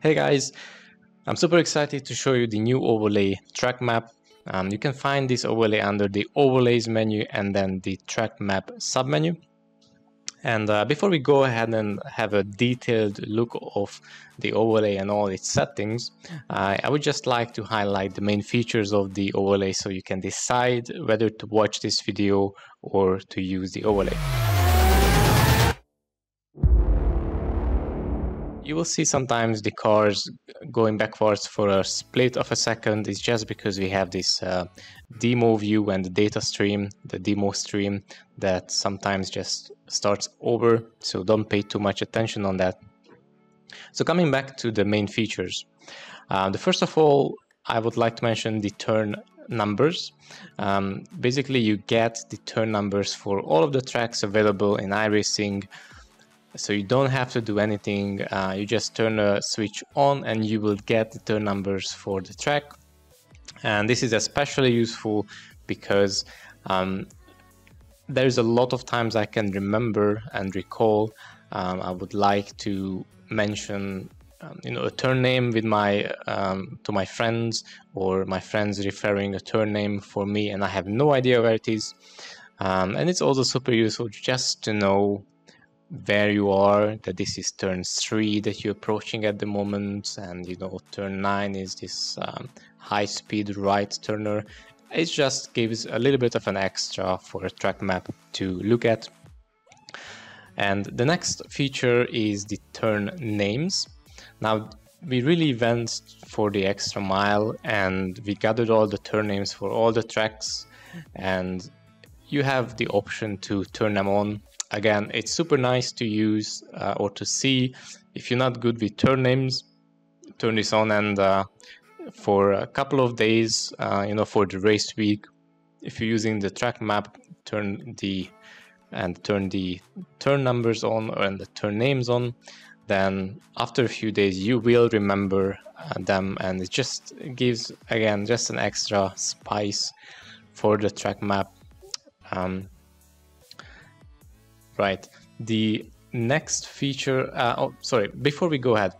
Hey guys, I'm super excited to show you the new overlay track map. Um, you can find this overlay under the overlays menu and then the track map submenu. And uh, before we go ahead and have a detailed look of the overlay and all its settings, uh, I would just like to highlight the main features of the overlay so you can decide whether to watch this video or to use the overlay. You will see sometimes the cars going backwards for a split of a second. It's just because we have this uh, demo view and the data stream, the demo stream that sometimes just starts over. So don't pay too much attention on that. So coming back to the main features. Uh, the first of all, I would like to mention the turn numbers. Um, basically, you get the turn numbers for all of the tracks available in iRacing so you don't have to do anything uh, you just turn a switch on and you will get the turn numbers for the track. And this is especially useful because um, there's a lot of times I can remember and recall um, I would like to mention um, you know a turn name with my um, to my friends or my friends referring a turn name for me and I have no idea where it is. Um, and it's also super useful just to know where you are that this is turn 3 that you're approaching at the moment and you know turn 9 is this um, high speed right turner. It just gives a little bit of an extra for a track map to look at. And the next feature is the turn names. Now we really went for the extra mile and we gathered all the turn names for all the tracks and you have the option to turn them on again, it's super nice to use uh, or to see. If you're not good with turn names, turn this on and uh, for a couple of days, uh, you know, for the race week, if you're using the track map, turn the and turn the turn numbers on and the turn names on, then after a few days you will remember uh, them and it just gives again just an extra spice for the track map. Um, Right. The next feature, uh, oh, sorry, before we go ahead,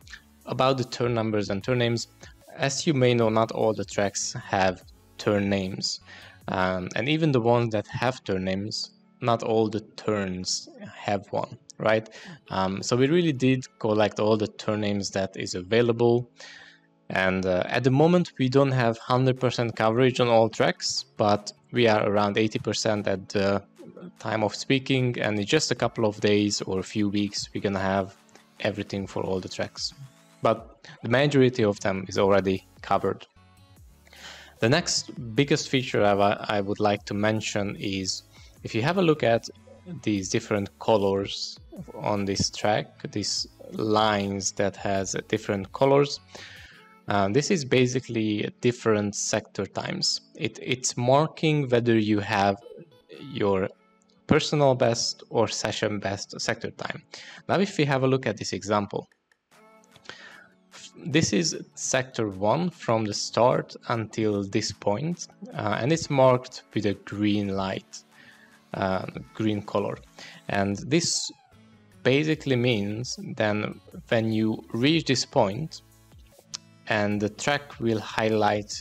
about the turn numbers and turn names, as you may know, not all the tracks have turn names. Um, and even the ones that have turn names, not all the turns have one, right? Um, so we really did collect all the turn names that is available. And uh, at the moment, we don't have 100% coverage on all tracks, but we are around 80% at the time of speaking and in just a couple of days or a few weeks we're gonna have everything for all the tracks but the majority of them is already covered the next biggest feature I, would like to mention is if you have a look at these different colors on this track these lines that has different colors uh, this is basically different sector times. It, it's marking whether you have your personal best or session best sector time. Now if we have a look at this example, this is sector 1 from the start until this point, uh, and it's marked with a green light, uh, green color. And this basically means then when you reach this point and the track will highlight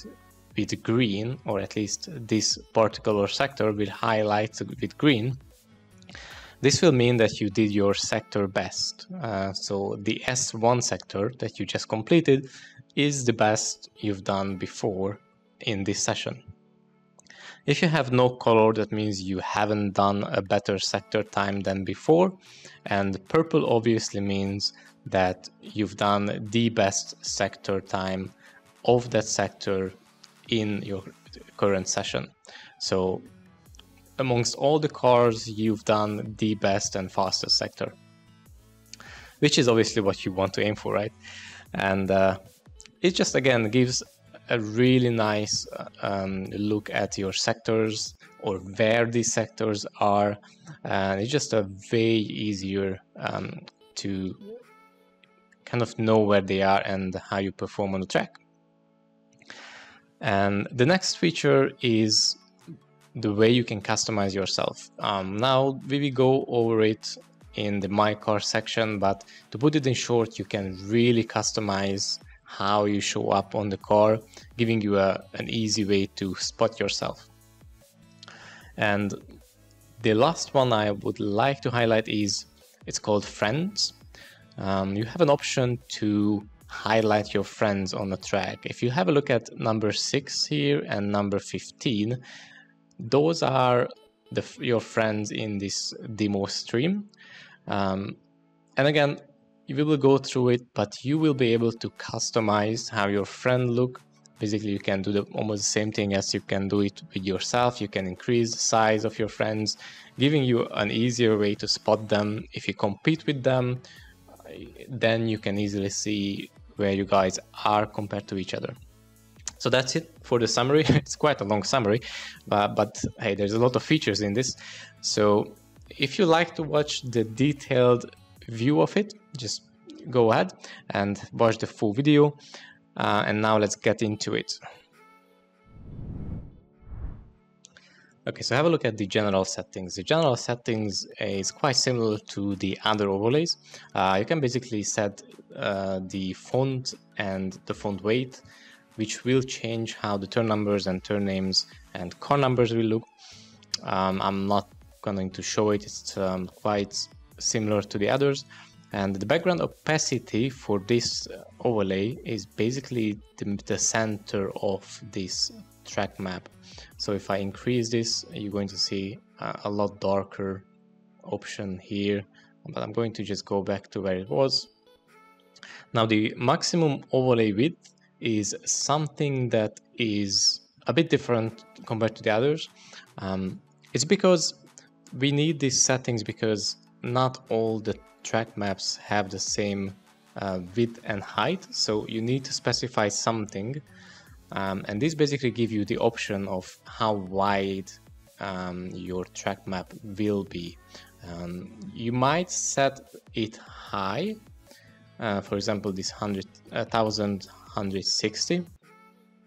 with green, or at least this particular sector will highlight with green, this will mean that you did your sector best. Uh, so the S1 sector that you just completed is the best you've done before in this session. If you have no color, that means you haven't done a better sector time than before. And purple obviously means that you've done the best sector time of that sector in your current session. So amongst all the cars, you've done the best and fastest sector, which is obviously what you want to aim for, right? And uh, it just again gives a really nice uh, um, look at your sectors or where these sectors are, and it's just a way easier um, to kind of know where they are and how you perform on the track. And the next feature is the way you can customize yourself. Um, now we will go over it in the My Car section, but to put it in short, you can really customize how you show up on the car, giving you a, an easy way to spot yourself. And the last one I would like to highlight is it's called Friends. Um, you have an option to highlight your friends on the track. If you have a look at number 6 here and number 15, those are the, your friends in this demo stream. Um, and again, we will go through it, but you will be able to customize how your friend look. Basically, you can do the almost the same thing as you can do it with yourself. You can increase the size of your friends, giving you an easier way to spot them. If you compete with them, then you can easily see where you guys are compared to each other. So that's it for the summary. it's quite a long summary, but, but hey, there's a lot of features in this. So if you like to watch the detailed view of it, just go ahead and watch the full video. Uh, and now let's get into it. Okay, so have a look at the general settings. The general settings is quite similar to the other overlays. Uh, you can basically set uh, the font and the font weight, which will change how the turn numbers and turn names and car numbers will look. Um, I'm not going to show it, it's um, quite similar to the others. And the background opacity for this overlay is basically the, the center of this track map. So if I increase this, you're going to see a lot darker option here, but I'm going to just go back to where it was. Now the maximum overlay width is something that is a bit different compared to the others. Um, it's because we need these settings because not all the track maps have the same uh, width and height so you need to specify something um, and this basically give you the option of how wide um, your track map will be. Um, you might set it high, uh, for example, this 100, 1160.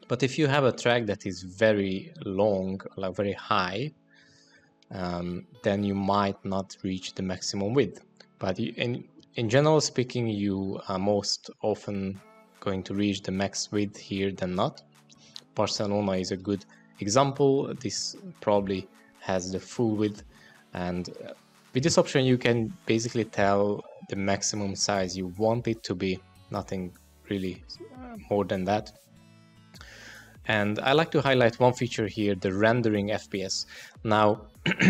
But if you have a track that is very long, like very high, um, then you might not reach the maximum width. But you, in, in general speaking, you are most often going to reach the max width here than not. Barcelona is a good example. This probably has the full width and uh, with this option you can basically tell the maximum size you want it to be, nothing really more than that. And I like to highlight one feature here, the rendering FPS. Now,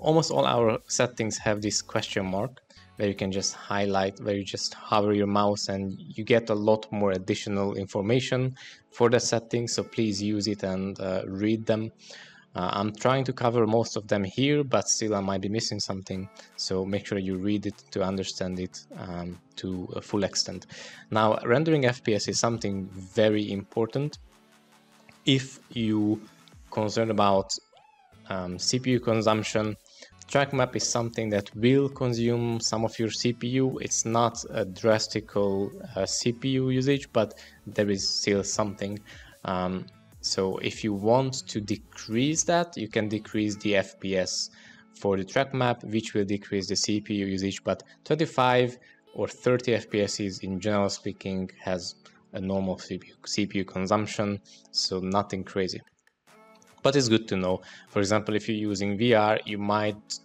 almost all our settings have this question mark where you can just highlight, where you just hover your mouse and you get a lot more additional information for the settings. So please use it and uh, read them. Uh, I'm trying to cover most of them here, but still I might be missing something. So make sure you read it to understand it um, to a full extent. Now, rendering FPS is something very important. If you concerned about um, CPU consumption, track map is something that will consume some of your CPU. It's not a drastical uh, CPU usage, but there is still something. Um, so if you want to decrease that, you can decrease the FPS for the track map, which will decrease the CPU usage, but 25 or 30 FPS is, in general speaking, has a normal CPU, CPU consumption, so nothing crazy but it's good to know. For example, if you're using VR, you might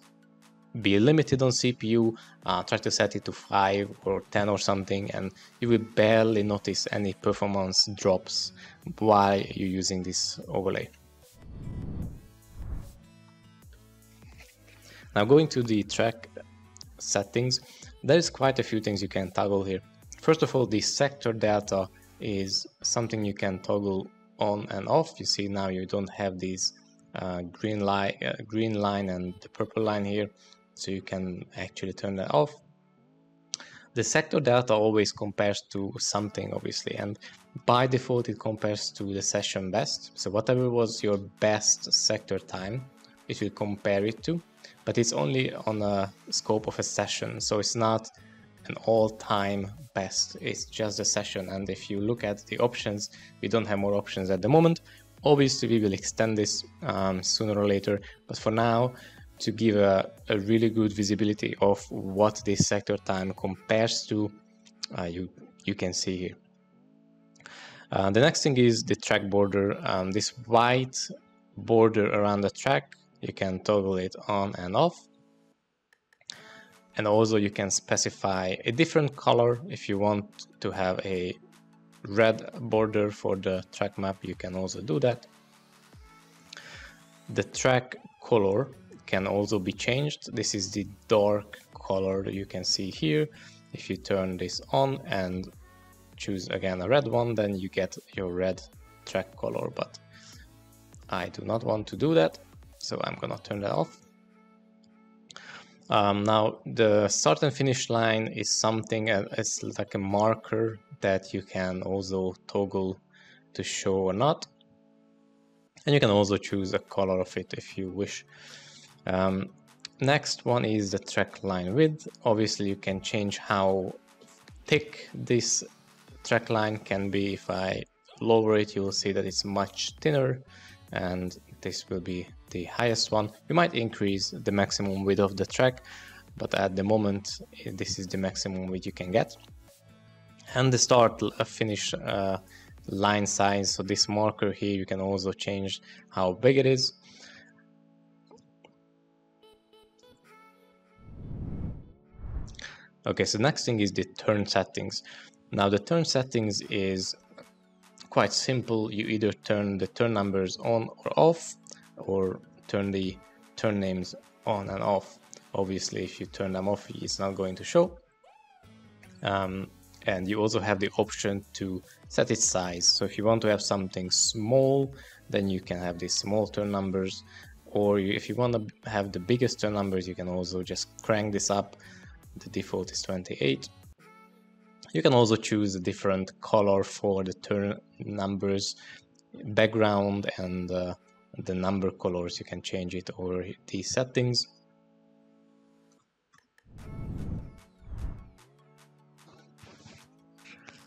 be limited on CPU, uh, try to set it to 5 or 10 or something, and you will barely notice any performance drops while you're using this overlay. Now going to the track settings, there's quite a few things you can toggle here. First of all, the sector data is something you can toggle on and off. You see now you don't have these uh, green line, uh, green line and the purple line here, so you can actually turn that off. The sector data always compares to something, obviously, and by default it compares to the session best. So whatever was your best sector time, it will compare it to, but it's only on a scope of a session, so it's not an all-time best. It's just a session. And if you look at the options, we don't have more options at the moment. Obviously, we will extend this um, sooner or later. But for now, to give a, a really good visibility of what this sector time compares to, uh, you, you can see here. Uh, the next thing is the track border. Um, this white border around the track, you can toggle it on and off. And also you can specify a different color if you want to have a red border for the track map, you can also do that. The track color can also be changed. This is the dark color you can see here. If you turn this on and choose again a red one, then you get your red track color, but I do not want to do that, so I'm gonna turn that off. Um, now the start and finish line is something, uh, it's like a marker that you can also toggle to show or not. And you can also choose a color of it if you wish. Um, next one is the track line width. Obviously you can change how thick this track line can be. If I lower it, you will see that it's much thinner and this will be the highest one. You might increase the maximum width of the track, but at the moment, this is the maximum width you can get. And the start uh, finish uh, line size, so this marker here, you can also change how big it is. Okay, so next thing is the turn settings. Now the turn settings is quite simple. You either turn the turn numbers on or off, or turn the turn names on and off. Obviously, if you turn them off, it's not going to show. Um, and you also have the option to set its size. So if you want to have something small, then you can have these small turn numbers. Or if you want to have the biggest turn numbers, you can also just crank this up. The default is 28. You can also choose a different color for the turn numbers, background and uh, the number colors. You can change it over these settings.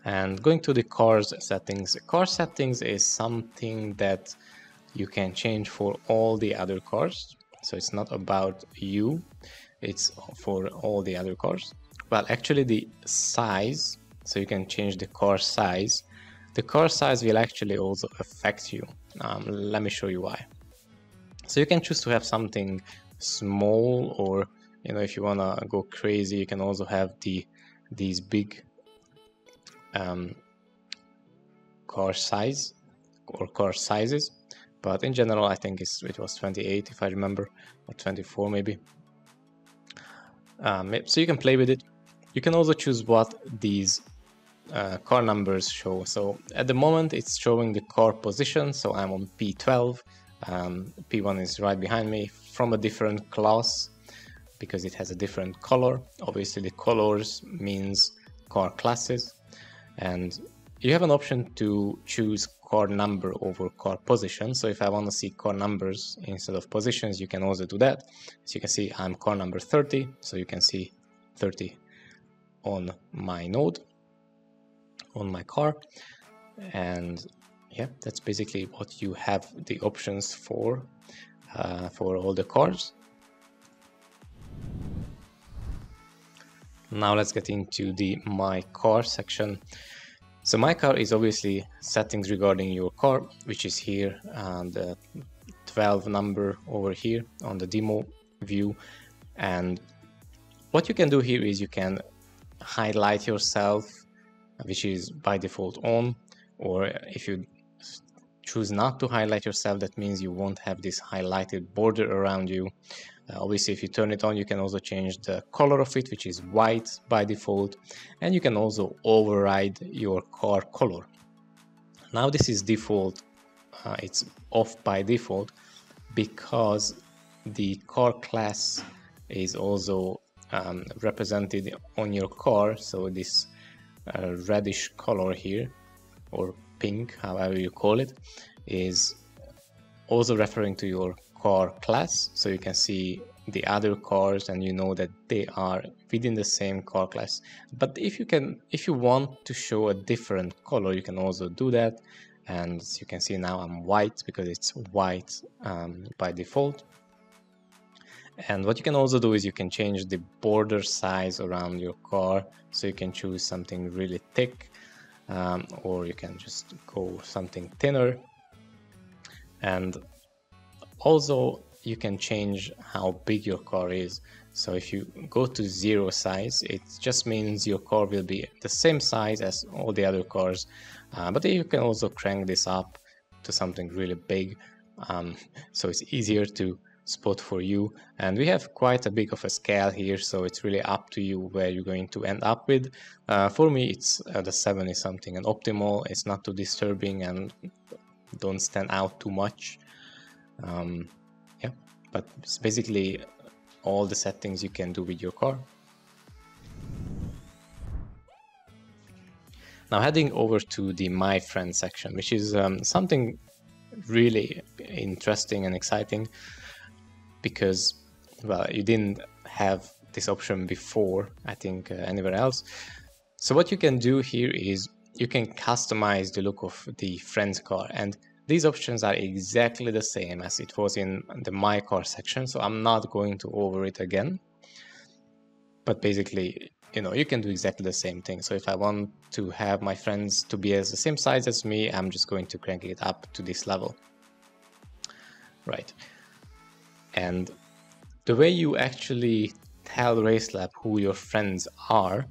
And going to the cars settings, car settings is something that you can change for all the other cars. So it's not about you, it's for all the other cars. Well, actually the size, so you can change the car size. The car size will actually also affect you. Um, let me show you why. So you can choose to have something small or, you know, if you want to go crazy, you can also have the these big um, car size or car sizes but in general I think it was 28 if I remember or 24 maybe um, so you can play with it you can also choose what these uh, car numbers show. So at the moment it's showing the car position. So I'm on P12 um, P1 is right behind me from a different class because it has a different color. Obviously the colors means car classes. And you have an option to choose car number over car position. So if I want to see car numbers instead of positions, you can also do that. As you can see, I'm car number 30, so you can see 30 on my node, on my car. And yeah, that's basically what you have the options for, uh, for all the cars. Now let's get into the my car section. So my car is obviously settings regarding your car, which is here and the 12 number over here on the demo view. And what you can do here is you can highlight yourself, which is by default on, or if you choose not to highlight yourself, that means you won't have this highlighted border around you. Uh, obviously, if you turn it on, you can also change the color of it, which is white by default, and you can also override your car color. Now this is default, uh, it's off by default because the car class is also um, represented on your car, so this uh, reddish color here, or pink, however you call it, is also referring to your car class. So you can see the other cars and you know that they are within the same car class. But if you can if you want to show a different color you can also do that. And you can see now I'm white because it's white um, by default And what you can also do is you can change the border size around your car. So you can choose something really thick um, or you can just go something thinner. And also you can change how big your car is. So if you go to zero size, it just means your car will be the same size as all the other cars. Uh, but you can also crank this up to something really big. Um, so it's easier to spot for you. And we have quite a big of a scale here, so it's really up to you where you're going to end up with. Uh, for me, it's uh, the 7 is something and optimal. It's not too disturbing and don't stand out too much. Um, yeah, but it's basically all the settings you can do with your car. Now heading over to the My Friends section, which is um, something really interesting and exciting because, well, you didn't have this option before, I think, uh, anywhere else. So what you can do here is you can customize the look of the Friends car and these options are exactly the same as it was in the My Car section, so I'm not going to over it again. But basically, you know, you can do exactly the same thing. So if I want to have my friends to be as the same size as me, I'm just going to crank it up to this level. Right. And the way you actually tell RaceLab who your friends are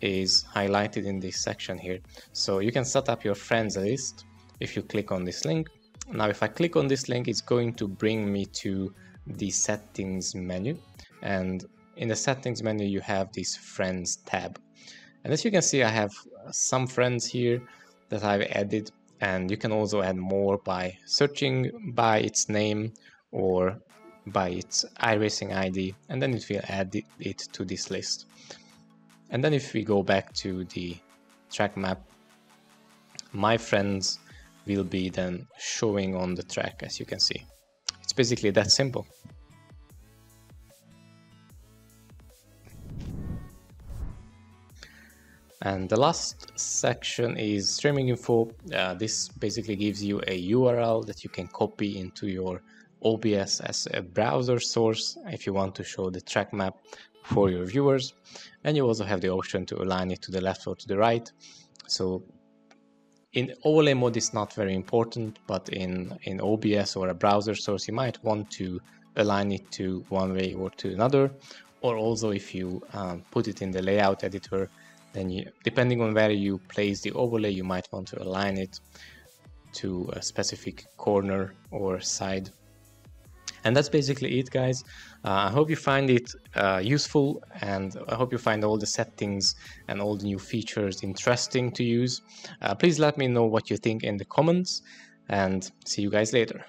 is highlighted in this section here. So you can set up your friends list if you click on this link. Now, if I click on this link, it's going to bring me to the settings menu. And in the settings menu, you have this friends tab. And as you can see, I have some friends here that I've added and you can also add more by searching by its name or by its iRacing ID and then it will add it to this list. And then if we go back to the track map, my friends will be then showing on the track as you can see. It's basically that simple. And the last section is streaming info. Uh, this basically gives you a URL that you can copy into your OBS as a browser source if you want to show the track map for your viewers. And you also have the option to align it to the left or to the right. So in overlay mode it's not very important, but in, in OBS or a browser source, you might want to align it to one way or to another. Or also if you um, put it in the layout editor, then you, depending on where you place the overlay, you might want to align it to a specific corner or side. And that's basically it, guys. Uh, I hope you find it uh, useful and I hope you find all the settings and all the new features interesting to use. Uh, please let me know what you think in the comments and see you guys later.